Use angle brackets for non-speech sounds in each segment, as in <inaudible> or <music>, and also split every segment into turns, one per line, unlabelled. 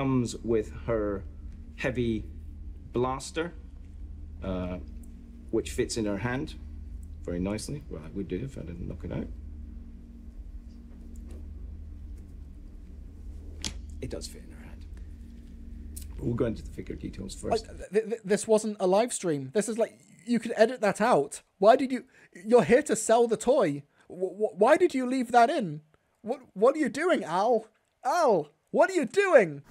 Comes with her heavy blaster, uh, which fits in her hand very nicely. Well, I would do if I didn't knock it out. It does fit in her hand. But we'll go into the figure details first.
Like, th- th- this wasn't a live stream. This is like you could edit that out. Why did you? You're here to sell the toy. W- why did you leave that in? What What are you doing, Al? Al, what are you doing?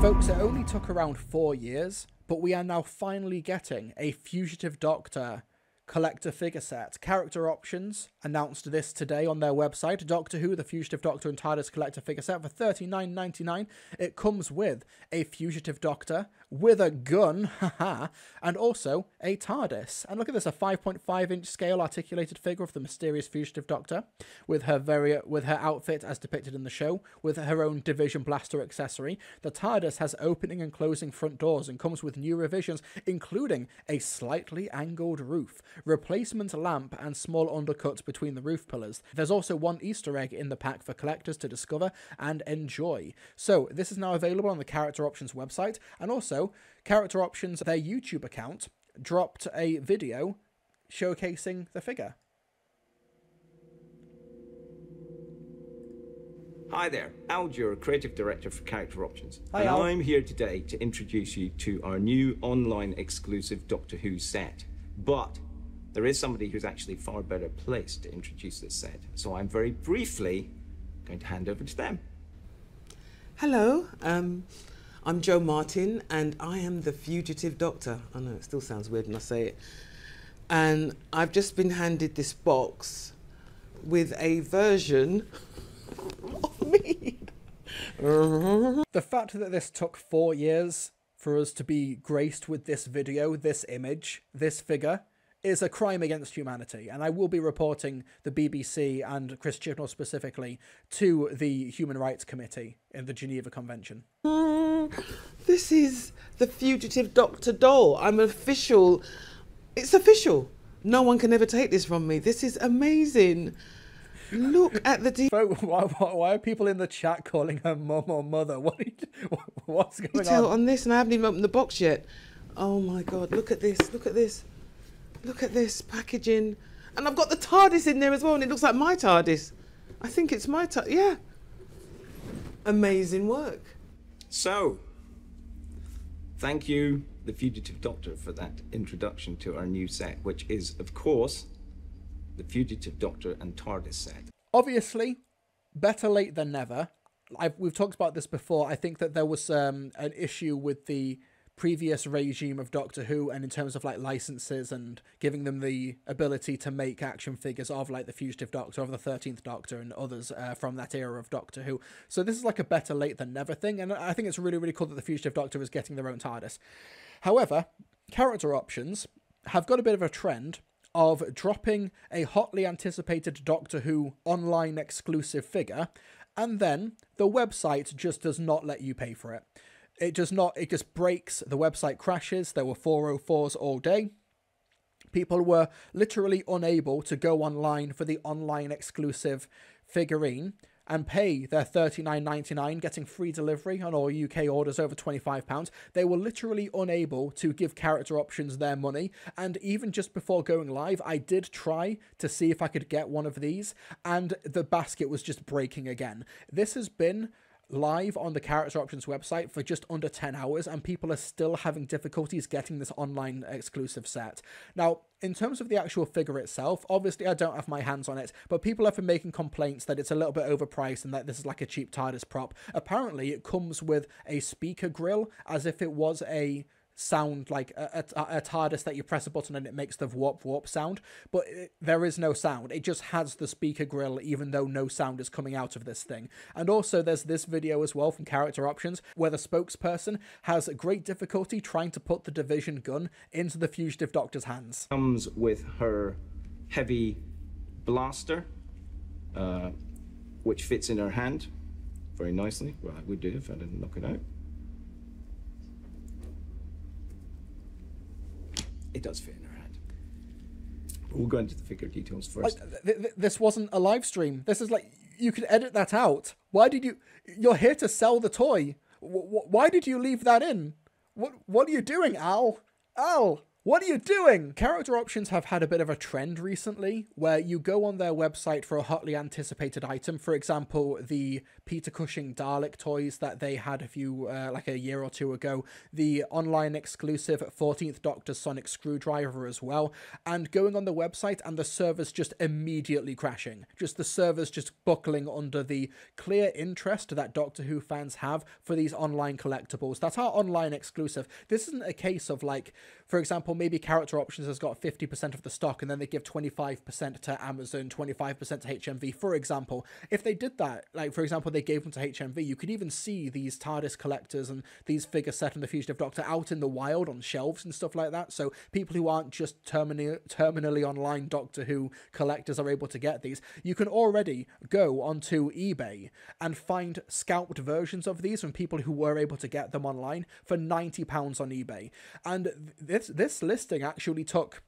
Folks, it only took around four years, but we are now finally getting a Fugitive Doctor collector figure set. Character Options announced this today on their website. Doctor Who, the Fugitive Doctor and TARDIS collector figure set for $39.99. It comes with a Fugitive Doctor with a gun, <laughs> haha, and also a TARDIS. And look at this, a 5.5 inch scale articulated figure of the mysterious Fugitive Doctor with her very with her outfit as depicted in the show, with her own Division Blaster accessory. The TARDIS has opening and closing front doors and comes with new revisions, including a slightly angled roof, replacement lamp, and small undercuts between the roof pillars. There's also one Easter egg in the pack for collectors to discover and enjoy. So this is now available on the Character Options website, and also Character Options, their YouTube account, dropped a video showcasing the figure.
Hi there, Al Dure, Creative Director for Character Options.
Hi,
and
Al.
I'm here today to introduce you to our new online exclusive Doctor Who set. But there is somebody who's actually far better placed to introduce this set. So I'm very briefly going to hand over to them.
Hello, um, I'm Jo Martin, and I am the fugitive doctor. I know it still sounds weird when I say it. And I've just been handed this box with a version <laughs> of me.
The fact that this took four years for us to be graced with this video, this image, this figure, is a crime against humanity. And I will be reporting the BBC and Chris Chibnall specifically to the Human Rights Committee in the Geneva Convention.
Mm, this is the fugitive doctor doll. I'm official. It's official. No one can ever take this from me. This is amazing. Look at the. <laughs>
Why, why, why are people in the chat calling her mum or mother? What are you, <laughs> what's going
detail
on?
on this, and I haven't even opened the box yet. Oh my god! Look at this! Look at this! Look at this packaging, and I've got the TARDIS in there as well, and it looks like my TARDIS. I think it's my TARDIS. Yeah. Amazing work.
So, thank you, The Fugitive Doctor, for that introduction to our new set, which is, of course, The Fugitive Doctor and TARDIS set.
Obviously, better late than never. I've, we've talked about this before. I think that there was um, an issue with the previous regime of Doctor Who, and in terms of like licenses and giving them the ability to make action figures of like the Fugitive Doctor, of the Thirteenth Doctor, and others uh, from that era of Doctor Who. So this is like a better late than never thing, and I think it's really really cool that the Fugitive Doctor is getting their own TARDIS. However, character options have got a bit of a trend of dropping a hotly anticipated Doctor Who online exclusive figure, and then the website just does not let you pay for it. It does not, it just breaks, the website crashes. There were 404s all day. People were literally unable to go online for the online exclusive figurine and pay their $39.99, getting free delivery on all UK orders over £25. They were literally unable to give character options their money. And even just before going live, I did try to see if I could get one of these, and the basket was just breaking again. This has been live on the character options website for just under 10 hours and people are still having difficulties getting this online exclusive set. Now, in terms of the actual figure itself, obviously I don't have my hands on it, but people have been making complaints that it's a little bit overpriced and that this is like a cheap TARDIS prop. Apparently, it comes with a speaker grill as if it was a sound like a, a, a TARDIS that you press a button and it makes the warp warp sound, but it, there is no sound. It just has the speaker grill, even though no sound is coming out of this thing. And also, there's this video as well from Character Options where the spokesperson has a great difficulty trying to put the division gun into the fugitive doctor's hands.
Comes with her heavy blaster, uh, which fits in her hand very nicely. Well, I would do if I didn't knock it out. It does fit in her hand. We'll go into the figure details first.
Like, th- th- this wasn't a live stream. This is like you could edit that out. Why did you? You're here to sell the toy. W- why did you leave that in? What What are you doing, Al? Al, what are you doing? Character options have had a bit of a trend recently where you go on their website for a hotly anticipated item. For example, the Peter Cushing Dalek toys that they had a few, uh, like a year or two ago, the online exclusive 14th Doctor Sonic Screwdriver as well, and going on the website and the servers just immediately crashing. Just the servers just buckling under the clear interest that Doctor Who fans have for these online collectibles that are online exclusive. This isn't a case of like, for example, maybe character options has got 50% of the stock and then they give 25% to Amazon, 25% to HMV, for example. If they did that, like for example, they gave them to HMV, you could even see these TARDIS collectors and these figures set in the Fugitive Doctor out in the wild on shelves and stuff like that. So people who aren't just terminally, terminally online Doctor Who collectors are able to get these. You can already go onto eBay and find scalped versions of these from people who were able to get them online for £90 on eBay. And this this this listing actually took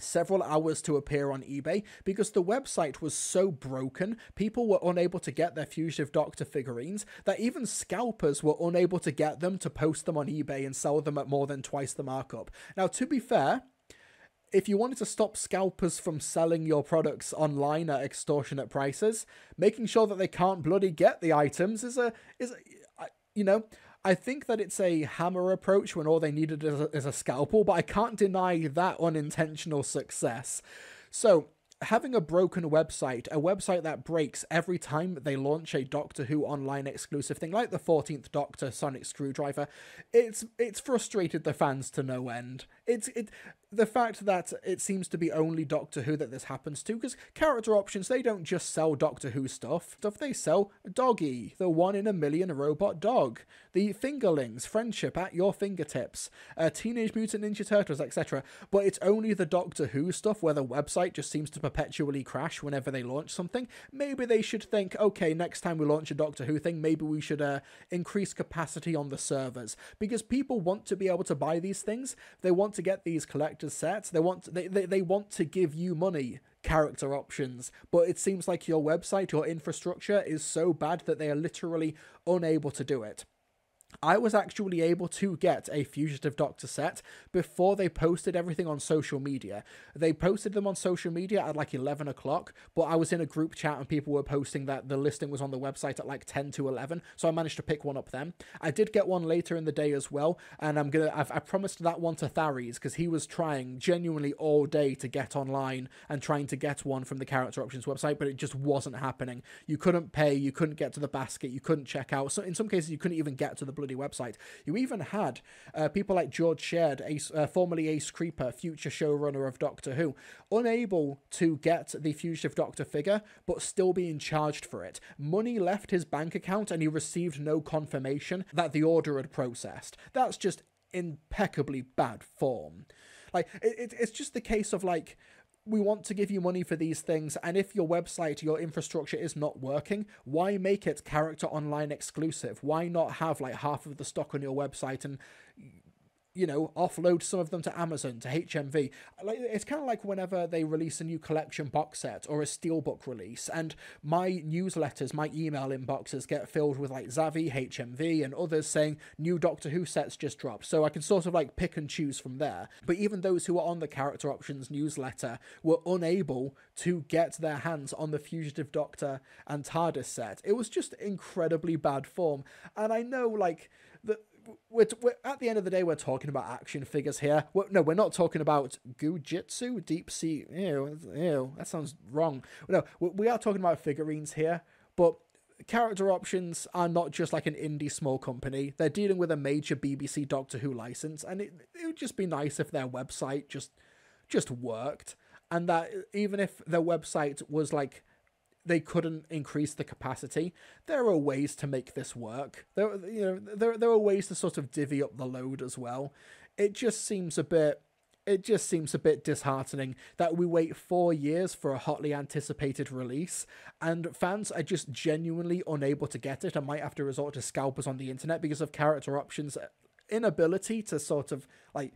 several hours to appear on eBay because the website was so broken, people were unable to get their Fugitive Doctor figurines, that even scalpers were unable to get them to post them on eBay and sell them at more than twice the markup. Now, to be fair, if you wanted to stop scalpers from selling your products online at extortionate prices, making sure that they can't bloody get the items is a is a, you know I think that it's a hammer approach when all they needed is a, is a scalpel, but I can't deny that unintentional success. So, having a broken website, a website that breaks every time they launch a Doctor Who online exclusive thing, like the 14th Doctor Sonic Screwdriver, it's it's frustrated the fans to no end. It's it the fact that it seems to be only Doctor Who that this happens to, because character options, they don't just sell Doctor Who stuff. Stuff they sell Doggy, the one in a million robot dog, the Fingerlings, Friendship at your fingertips, uh, Teenage Mutant Ninja Turtles, etc. But it's only the Doctor Who stuff where the website just seems to perpetually crash whenever they launch something. Maybe they should think, okay, next time we launch a Doctor Who thing, maybe we should uh, increase capacity on the servers, because people want to be able to buy these things. They want to get these sets. They want to, they, they, they want to give you money character options, but it seems like your website, your infrastructure is so bad that they are literally unable to do it. I was actually able to get a Fugitive Doctor set before they posted everything on social media. They posted them on social media at like 11 o'clock, but I was in a group chat and people were posting that the listing was on the website at like 10 to 11, so I managed to pick one up then. I did get one later in the day as well, and I'm gonna, I've, I promised that one to Tharies because he was trying genuinely all day to get online and trying to get one from the character options website, but it just wasn't happening. You couldn't pay, you couldn't get to the basket, you couldn't check out. So in some cases, you couldn't even get to the bloody website. You even had uh, people like George Sheard, Ace, uh, formerly Ace Creeper, future showrunner of Doctor Who, unable to get the Fugitive Doctor figure, but still being charged for it. Money left his bank account and he received no confirmation that the order had processed. That's just impeccably bad form. Like, it, it's just the case of like, we want to give you money for these things, and if your website, your infrastructure is not working, why make it character online exclusive? Why not have like half of the stock on your website and you know, offload some of them to Amazon, to HMV. Like it's kind of like whenever they release a new collection box set or a steelbook release, and my newsletters, my email inboxes get filled with like Zavvi, HMV, and others saying new Doctor Who sets just dropped. So I can sort of like pick and choose from there. But even those who are on the character options newsletter were unable to get their hands on the Fugitive Doctor and TARDIS set. It was just incredibly bad form, and I know like the we're, we're, at the end of the day, we're talking about action figures here. We're, no, we're not talking about gujitsu, deep sea. Ew, ew, that sounds wrong. No, we are talking about figurines here, but character options are not just like an indie small company. They're dealing with a major BBC Doctor Who license, and it, it would just be nice if their website just just worked, and that even if their website was like they couldn't increase the capacity. There are ways to make this work. There, you know, there there are ways to sort of divvy up the load as well. It just seems a bit. It just seems a bit disheartening that we wait four years for a hotly anticipated release, and fans are just genuinely unable to get it and might have to resort to scalpers on the internet because of character options' inability to sort of like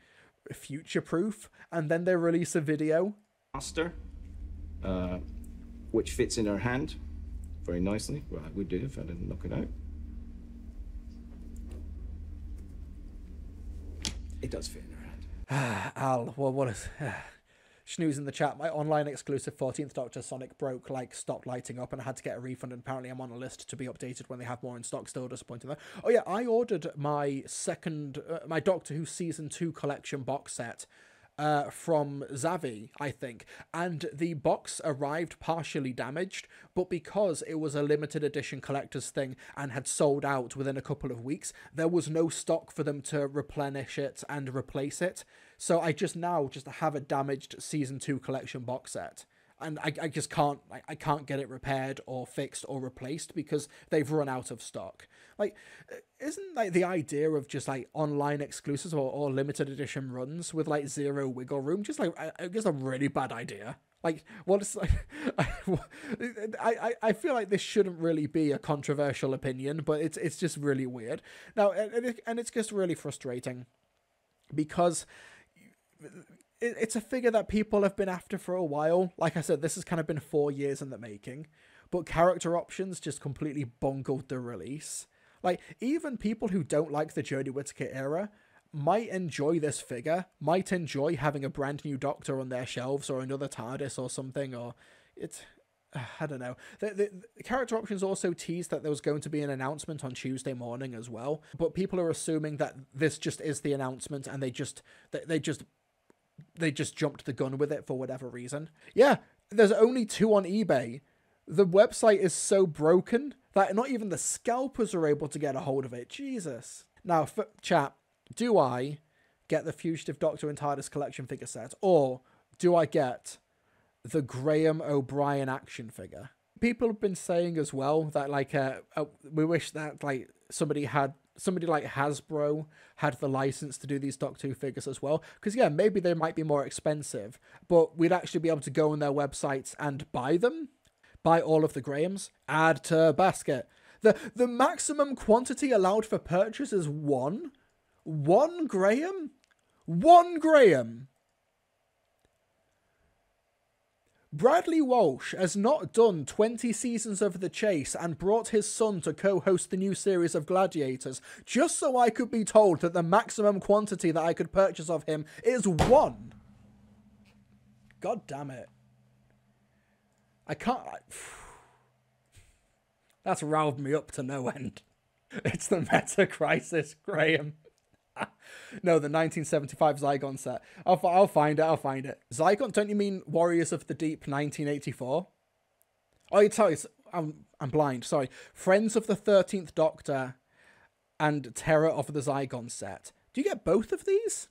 future proof, and then they release a video.
Master, uh, which fits in her hand. very nicely. Well, I would do if I didn't knock it out. It does fit in her hand. <sighs>
Al, well, what is. <sighs> Snooze in the chat. My online exclusive 14th Doctor Sonic broke, like, stopped lighting up, and I had to get a refund. And apparently, I'm on a list to be updated when they have more in stock. Still disappointing though. Oh, yeah, I ordered my second, uh, my Doctor Who Season 2 collection box set uh, from Zavvi, I think, and the box arrived partially damaged, but because it was a limited edition collector's thing and had sold out within a couple of weeks, there was no stock for them to replenish it and replace it. So I just now just have a damaged season two collection box set and I, I just can't I, I can't get it repaired or fixed or replaced because they've run out of stock. Like uh, isn't like the idea of just like online exclusives or, or limited edition runs with like zero wiggle room just like I, guess a really bad idea? Like what is <laughs> like I, I i feel like this shouldn't really be a controversial opinion but it's it's just really weird. Now and, and it's just really frustrating because it's a figure that people have been after for a while. Like I said, this has kind of been four years in the making, but character options just completely bungled the release. Like, even people who don't like the Jodie Whittaker era might enjoy this figure, might enjoy having a brand new Doctor on their shelves or another TARDIS or something, or it's. <sighs> I don't know. The, the, the, character options also teased that there was going to be an announcement on Tuesday morning as well, but people are assuming that this just is the announcement and they just they, they just they just jumped the gun with it for whatever reason. Yeah, there's only two on eBay. The website is so broken that not even the scalpers are able to get a hold of it. Jesus. Now, for, chat, do I get the Fugitive Doctor and TARDIS collection figure set, or do I get the Graham O'Brien action figure? People have been saying as well that like uh, uh we wish that like somebody had somebody like Hasbro had the license to do these Doc 2 figures as well. Because, yeah, maybe they might be more expensive, but we'd actually be able to go on their websites and buy them, buy all of the Grahams, add to basket. The, the maximum quantity allowed for purchase is one. One Graham? One Graham! Bradley Walsh has not done 20 seasons of The Chase and brought his son to co host the new series of Gladiators just so I could be told that the maximum quantity that I could purchase of him is one. God damn it. I can't. I, <sighs> that's riled me up to no end. <laughs> It's the meta crisis, Graham. <laughs> no, the 1975 Zygon set. I'll, I'll find it. I'll find it. Zygon? Don't you mean Warriors of the Deep 1984? Oh, you tell you. I'm I'm blind. Sorry. Friends of the Thirteenth Doctor and Terror of the Zygon set. Do you get both of these?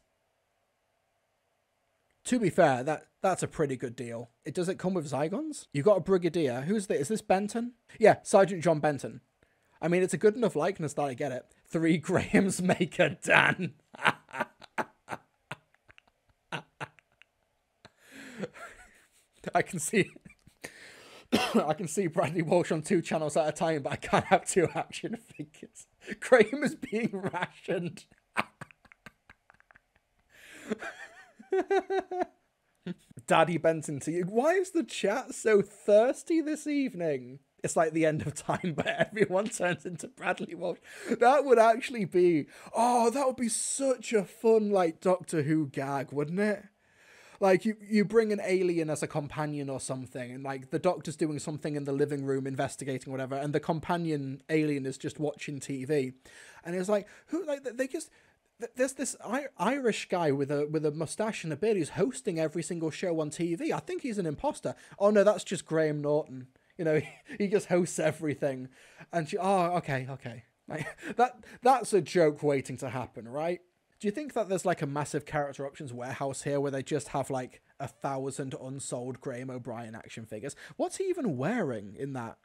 To be fair, that that's a pretty good deal. It does it come with Zygons? You got a Brigadier. Who's this? Is this Benton? Yeah, Sergeant John Benton. I mean, it's a good enough likeness that I get it. Three <laughs> Grahams make a Dan. <laughs> I can see <coughs> I can see Bradley Walsh on two channels at a time, but I can't have two action figures. <laughs> Graham is being rationed. Daddy Benton to you. Why is the chat so thirsty this evening? It's like the end of time, <laughs> but everyone turns into Bradley Walsh. That would actually be, oh, that would be such a fun, like, Doctor Who gag, wouldn't it? Like, you, you bring an alien as a companion or something, and, like, the Doctor's doing something in the living room, investigating whatever, and the companion alien is just watching TV. And it's like, who, like, they just there's this Irish guy with a with a mustache and a beard who's hosting every single show on TV. I think he's an imposter. Oh no, that's just Graham Norton. You know, <laughs> he just hosts everything. And she, oh, okay, okay. Like, <laughs> that that's a joke waiting to happen, right? Do you think that there's like a massive character options warehouse here where they just have like a thousand unsold Graham O'Brien action figures? What's he even wearing in that?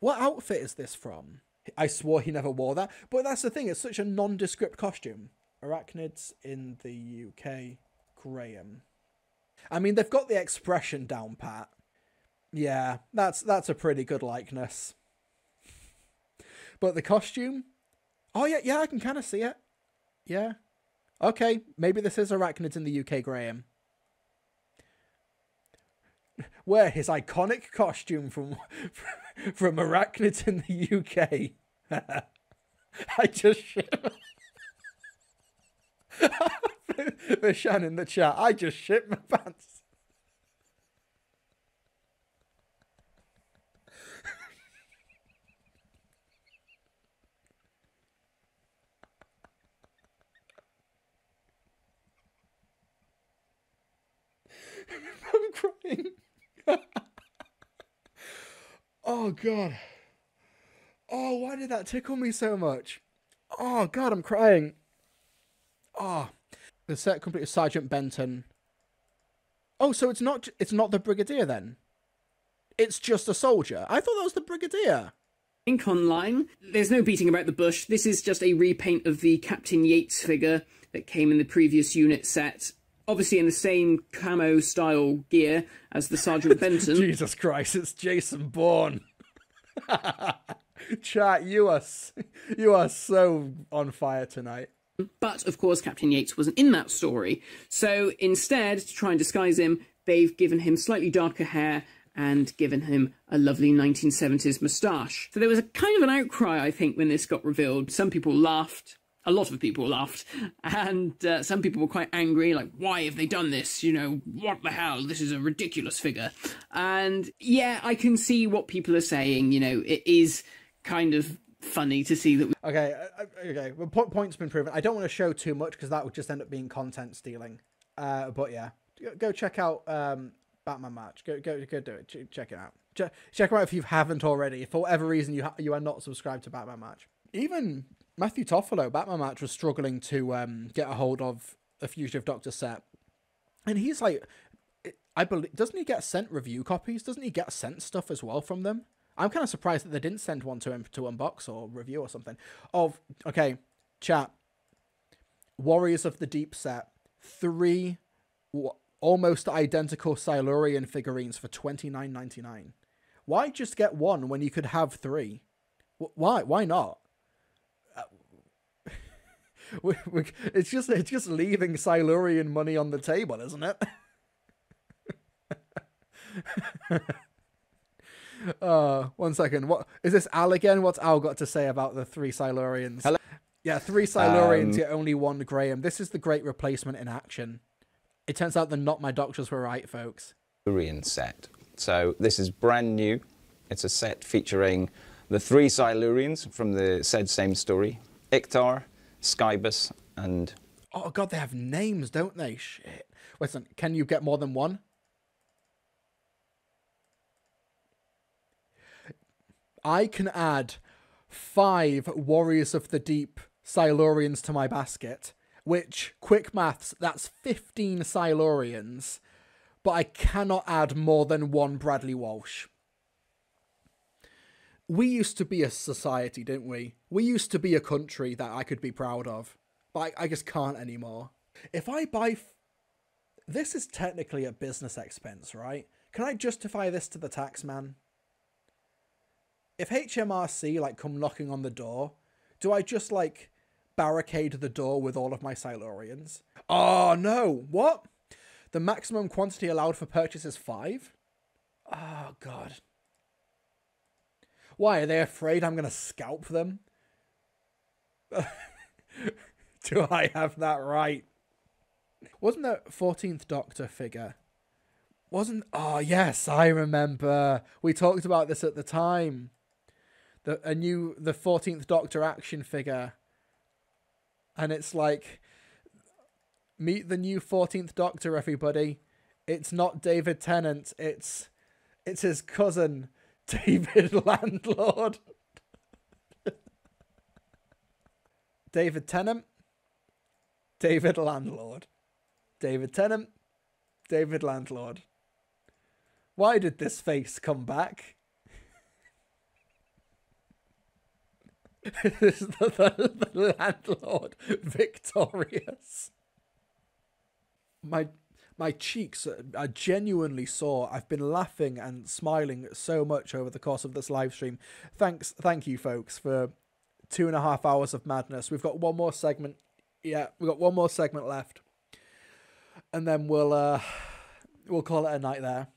What outfit is this from? I swore he never wore that, but that's the thing. It's such a nondescript costume. Arachnids in the UK, Graham. I mean, they've got the expression down pat. Yeah, that's that's a pretty good likeness. But the costume? Oh yeah, yeah, I can kind of see it. Yeah. Okay, maybe this is arachnids in the UK, Graham. Wear his iconic costume from <laughs> from arachnids in the UK. <laughs> I just shit. Vishan <laughs> in the chat. I just shit my pants. I'm crying. oh god. Oh, why did that tickle me so much? Oh god, I'm crying. Oh, the set complete is Sergeant Benton. Oh, so it's not it's not the Brigadier then. It's just a soldier. I thought that was the Brigadier.
Ink Online. There's no beating about the bush. This is just a repaint of the Captain Yates figure that came in the previous unit set. Obviously in the same camo style gear as the Sergeant <laughs> Benton.
Jesus Christ, it's Jason Bourne. <laughs> Chat, you are you are so on fire tonight.
But of course, Captain Yates wasn't in that story. So instead, to try and disguise him, they've given him slightly darker hair and given him a lovely 1970s moustache. So there was a kind of an outcry, I think, when this got revealed. Some people laughed. A lot of people laughed, and uh, some people were quite angry, like, why have they done this? You know, what the hell? This is a ridiculous figure. And yeah, I can see what people are saying. You know, it is kind of funny to see that. We-
okay, uh, uh, okay. Well, po- point's been proven. I don't want to show too much because that would just end up being content stealing. Uh, but yeah, go check out um, Batman Match. Go go go do it. Ch- check it out. Ch- check it out if you haven't already. If for whatever reason you ha- you are not subscribed to Batman Match. Even Matthew Toffolo, Batman Match, was struggling to um, get a hold of a Fugitive Doctor set, and he's like, I believe, doesn't he get sent review copies? Doesn't he get sent stuff as well from them? I'm kind of surprised that they didn't send one to him to unbox or review or something. Of okay, chat. Warriors of the Deep set three almost identical Silurian figurines for twenty nine ninety nine. Why just get one when you could have three? Why? Why not? <laughs> We, we, it's just it's just leaving Silurian money on the table, isn't it? <laughs> Uh, one second. What is this Al again? What's Al got to say about the three Silurians?
Hello?
Yeah, three Silurians,
Um,
yet only one Graham. This is the great replacement in action. It turns out that not my doctors were right, folks.
Silurian set. So this is brand new. It's a set featuring the three Silurians from the said same story: Icthar, Scibus, and
Oh god, they have names, don't they? Shit. Listen, can you get more than one? I can add five Warriors of the Deep Silurians to my basket, which, quick maths, that's 15 Silurians, but I cannot add more than one Bradley Walsh. We used to be a society, didn't we? We used to be a country that I could be proud of, but I, I just can't anymore. If I buy. This is technically a business expense, right? Can I justify this to the tax man? if HMRC like come knocking on the door, do I just like barricade the door with all of my Silurians? Oh no! What? The maximum quantity allowed for purchase is five? Oh god. Why are they afraid I'm gonna scalp them? <laughs> do I have that right? Wasn't the 14th Doctor figure? Wasn't. Oh, yes, I remember. We talked about this at the time the a new the 14th doctor action figure and it's like meet the new 14th doctor everybody it's not david tennant it's it's his cousin david <laughs> landlord. David tennant. David landlord. David tennant. David landlord. Why did this face come back? <laughs> Is the, the, the landlord victorious. My my cheeks are genuinely sore. I've been laughing and smiling so much over the course of this live stream. Thanks, thank you, folks, for two and a half hours of madness. We've got one more segment. Yeah, we've got one more segment left, and then we'll uh, we'll call it a night there.